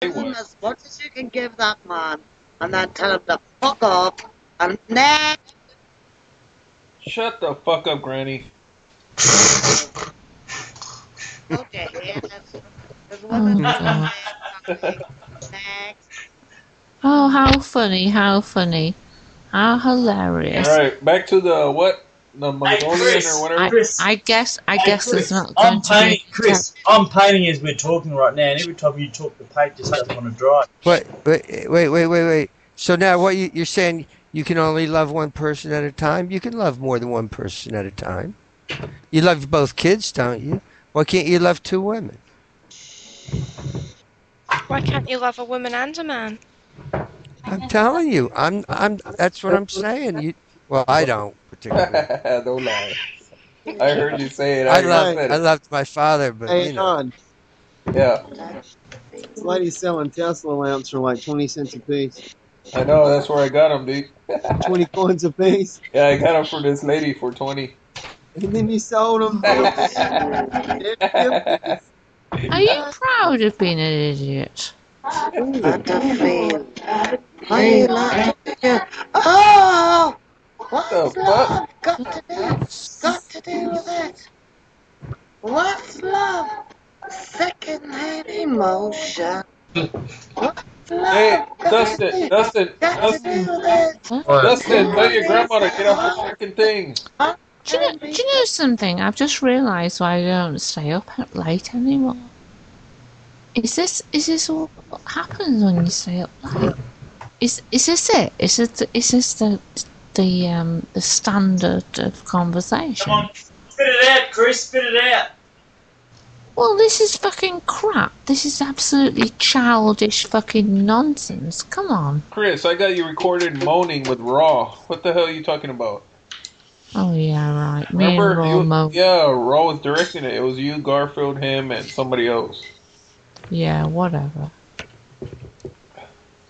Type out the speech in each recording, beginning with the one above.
give him as much as you can give that man, and then tell him to fuck off. And next, Shut the fuck up, Granny. okay, yes. There's women Oh, who God. say next. Oh, how funny, how funny. How hilarious. All right, back to the what? The Mongolian Chris. or whatever. I, I guess I Hey, guess Chris, there's not I'm going to painting, be Chris. I'm painting as we're talking right now, and every time you talk, the paint just doesn't want to dry. Wait, wait, wait, wait, wait, wait. So now, what you, you're saying? You can only love one person at a time. You can love more than one person at a time. You love both kids, don't you? Why can't you love two women? Why can't you love a woman and a man? I'm telling you. I'm. I'm. That's what I'm saying. You. Well, I don't particularly. Don't lie. I heard you say it. I I, love. said I it. loved my father, but Hey, you know. on. Yeah, This lady's selling Tesla lamps for like 20 cents a piece. I know. That's where I got them, dude. 20 coins a piece. Yeah, I got them for this lady for twenty. And then you sold them. Are you proud of being an idiot? What the feel? How you like? Oh! What's The fuck? love got to do? Got to do with it? What's love? Second-hand emotion. What's love Hey, got Dustin, to do? Dustin, Got to Dustin, do with it? Dustin, tell your grandma to get off the fucking thing. Do you, know, do you know something? I've just realised why I don't stay up late anymore. Is this is this what happens when you stay up late? Is is this it? Is it is this the the um the standard of conversation? Come on, spit it out, Chris. Spit it out. Well, this is fucking crap. This is absolutely childish fucking nonsense. Come on. Chris, I got you recorded moaning with Raw. What the hell are you talking about? Oh yeah, right. Me and Remember? You, Romo. yeah, Raw was directing it. It was you, Garfield, him, and somebody else. Yeah, whatever.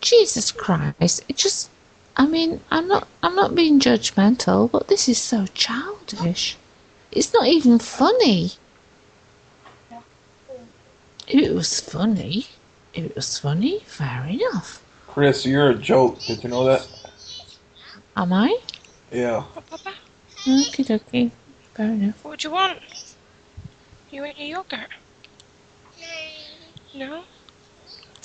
Jesus Christ! It just. I mean, I'm not. I'm not being judgmental, but this is so childish. It's not even funny. If it was funny, if it was funny, fair enough. Chris, you're a joke. Did you know that? Am I? Yeah. Papa, Okie dokie. Fair enough. what do you want? You want your yogurt? No?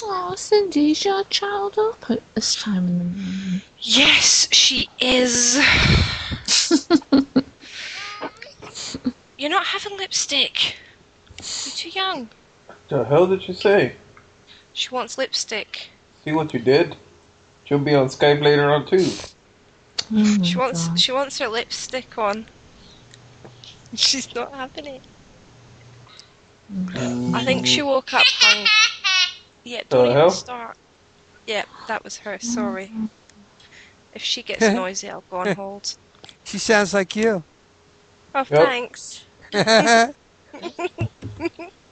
Oh, Cindy, is your child up at this time in the morning? Yes, she is. You're not having lipstick. You're too young. The hell did you say? She wants lipstick. See what you did? She'll be on Skype later on too. Oh She wants God. she wants her lipstick on. She's not having it. Mm. I think she woke up hung. Yeah, don't even hell? start. Yeah, that was her. Sorry. If she gets noisy, I'll go on hold. She sounds like you. Oh, thanks.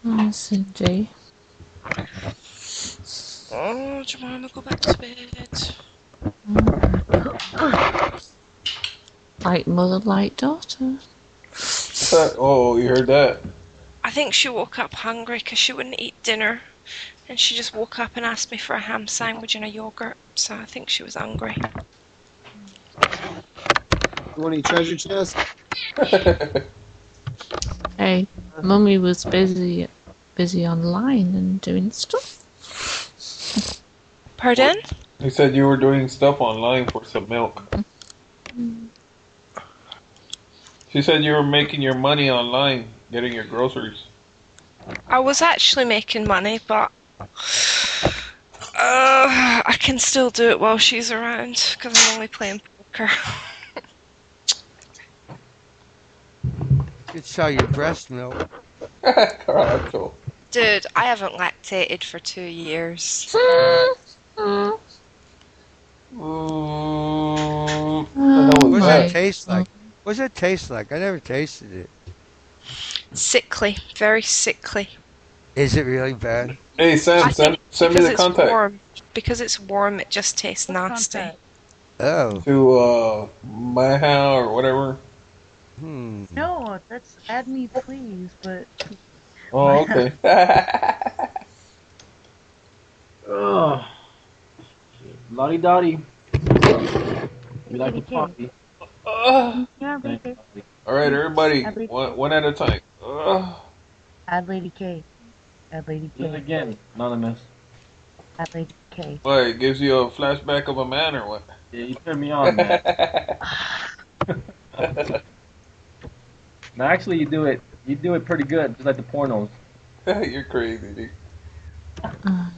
Oh, Cindy. Oh, Jemima, go back to bed. Like mother, like daughter. oh, you heard that? I think she woke up hungry because she wouldn't eat dinner. And she just woke up and asked me for a ham sandwich and a yogurt. So I think she was hungry. You want any treasure chest? Hey, mummy was busy, busy online and doing stuff. Pardon? You said you were doing stuff online for some milk. She said you were making your money online, getting your groceries. I was actually making money, but uh, I can still do it while she's around because I'm only playing poker. could sell your breast milk. Carajo. Dude, I haven't lactated for two years. Mm, what What does my- that taste like? What does it taste like? I never tasted it. Sickly, very sickly. Is it really bad? Hey Sam, I send, think send me because the it's contact warm. Because it's warm, it just tastes nasty. Oh. to uh my house or whatever. Hmm. No, that's add me please, but Oh, okay. oh. Lottie Dottie. We like the poppy. Ugh. Yeah, Thank baby. you. all right, everybody, one, one at a time. Ugh. Add Lady K. Add Lady Do it K. again, anonymous. Add Lady K. What? It gives you a flashback of a man or what? Yeah, you turned me on, man. no, actually, you do it. You do it pretty good, just like the pornos. You're crazy, dude. Oh,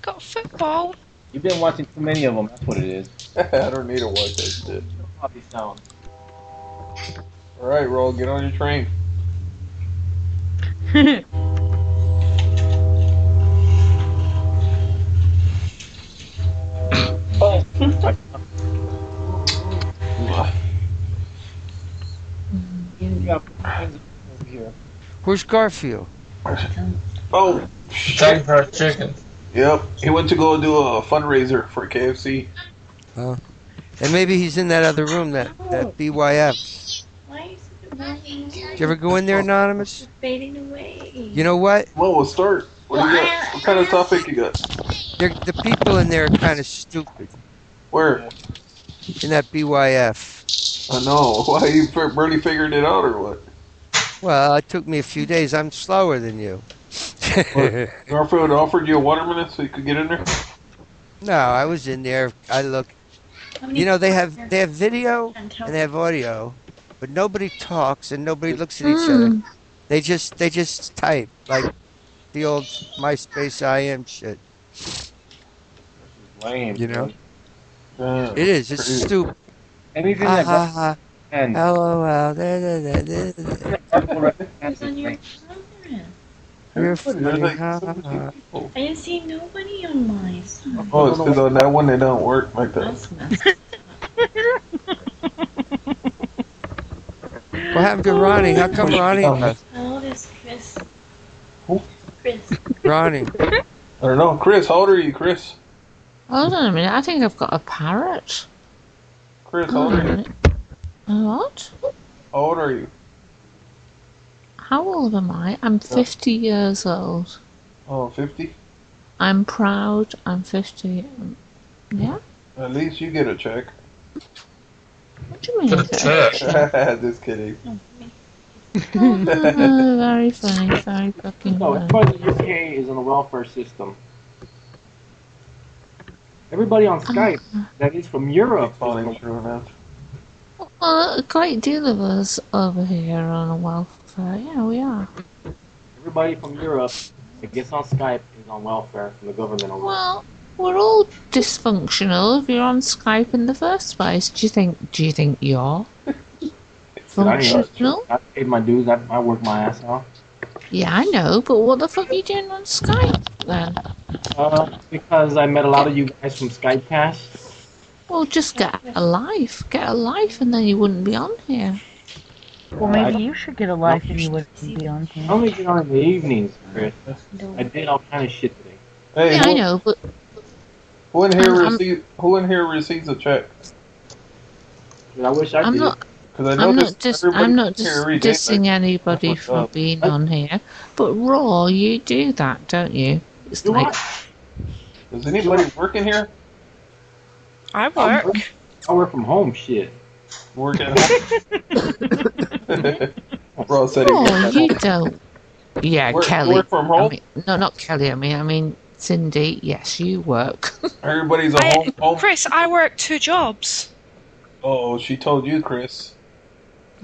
Got football. You've been watching too many of them. That's what it is. I don't need to watch that shit. Poppy sound. All right, roll. Get on your train. You oh. Got over here. Where's Garfield? Oh, Time for chicken. yep. He went to go do a fundraiser for KFC. And maybe he's in that other room, that, that BYF. Why is it? Did you ever go in there, Anonymous? Fading away. You know what? Well, we'll start. What do you got? What kind of topic you got? They're, the people in there are kind of stupid. Where? In that BYF. I know. Why you f- barely figured it out or what? Well, it took me a few days. I'm slower than you. Garfield offered you a watermelon so you could get in there. no, I was in there. I look. You know, they have they have video? And they have audio, but nobody talks and nobody looks at each other. Mm. They just they just type like the old MySpace IM shit. Lame. You know? Damn. It is. It's Crazy. stupid. Anything Ha that ah, ha ha. and oh, LOL. Da, da. Who's on your program? You're funny. like Ha, 70 ha. people. I didn't see nobody on my side. Oh, it's because on that one they don't work like that. What happened to Ronnie? How come Ronnie left? How old is Chris? Who? Chris. Ronnie. I don't know. Chris, how old are you, Chris? Hold on a minute. I think I've got a parrot. Chris, how old are you? What? How old are you? How old am I? I'm 50 years old. Oh, 50? I'm proud. I'm 50. Um, Yeah? At least you get a check. What do you mean? Just kidding. Oh, very funny. Very fucking No, funny. everybody in the UK is on the welfare system. Everybody on uh-huh. Skype that is from Europe. is Falling through now. Well, a great deal of us over here on a welfare. Yeah, we are. Everybody from Europe that gets on Skype is on welfare from the government. Well, we're all dysfunctional if you're on Skype in the first place. Do you think? Do you think you're functional? I paid my dues. I, I work my ass off. Yeah, I know, but what the fuck are you doing on Skype then? Uh, because I met a lot of you guys from Skypecast. Well, just get a life. Get a life, and then you wouldn't be on here. Well, maybe you should get a life and you wouldn't be on I here. only get on in the evenings, Chris. I did all kind of shit today. Hey, Yeah, I know, but who in here I'm- I'm- receive, Who in here receives a check? I wish I I'm did. not. Because I know I'm not just—I'm not here just every day, dissing anybody for up? being on here, but Raw, you do that, don't you? It's Do like I? Does anybody work in here? I work. I work from home. Shit. Work at home? Bro said he Oh, you don't. Yeah, Work- Kelly. work from I mean, no, not Kelly. I mean, I mean Cindy. Yes, you work. Everybody's a I- home. home. Chris, I work two jobs. Oh, she told you, Chris.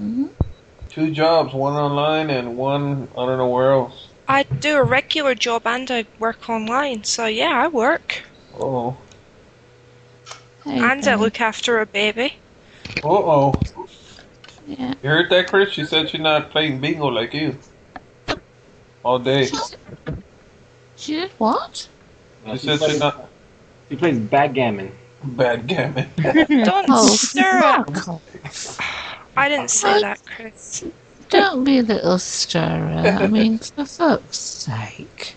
Mhm. Two jobs, one online and one I don't know where else. I do a regular job and I work online. So yeah, I work. Oh, Hey, and I look after a baby. uh oh. Yeah. You heard that, Chris? She said she's not playing bingo like you. All day. She did what? She said she's not She plays backgammon. backgammon. Don't Oh, stir up. Fuck off. I didn't say that, Chris. Don't be a little stirrer. I mean, for fuck's sake.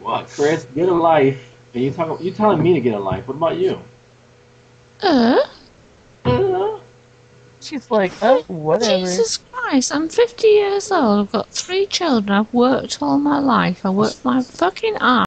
What, Chris? Get a life. And you talking? You telling me to get a life? What about you? Uh? She's like, oh, whatever. Jesus Christ, I'm 50 years old. I've got three children. I've worked all my life. I worked my fucking ass.